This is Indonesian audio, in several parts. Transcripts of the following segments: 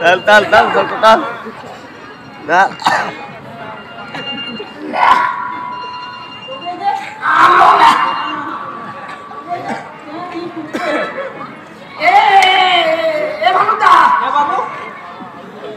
Tal, tal, tal, tal, tal.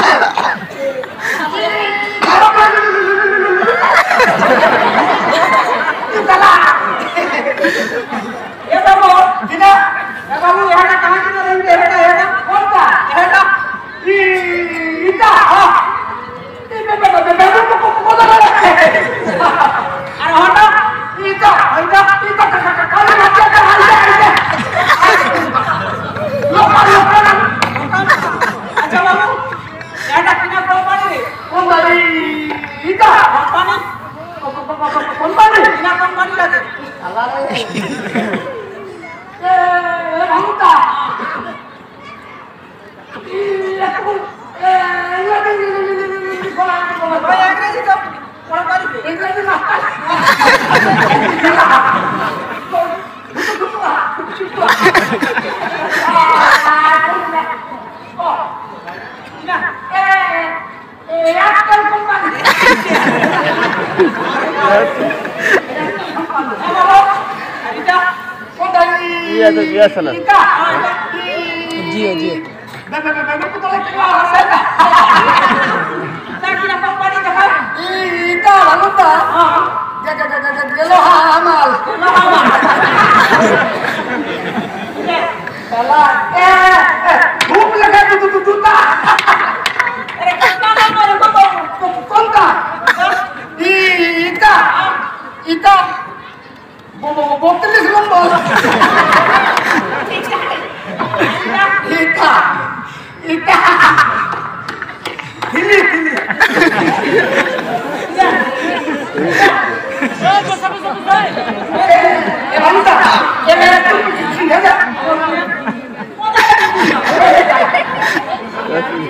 Bye. kembali Kita. Kompani. kembali Kita kembali lagi. Salah. Eh, angka. Iya, aku. Eh, iya, iya, iya, iya, iya, iya, iya, iya, iya, Iya tuh biasa lah. Jio jio. Ita lalu tak? Jaga jaga jaga lo amal. Lo amal.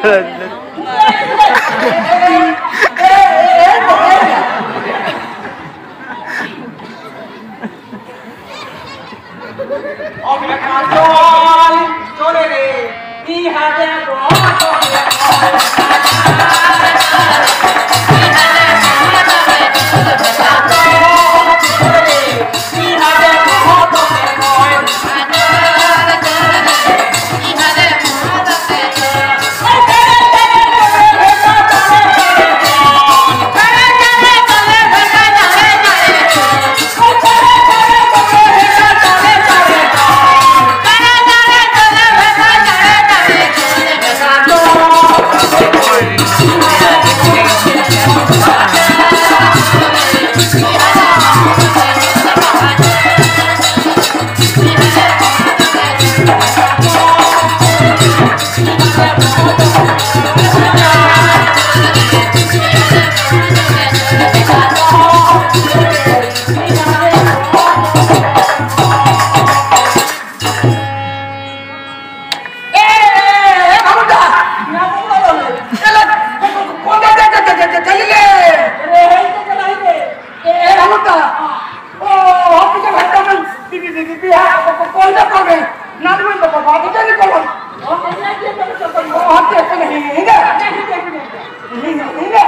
good. को कौन सा कर गई नाम में तो बात ही नहीं करो और हमने ये तो नहीं है। नहीं है। नहीं है।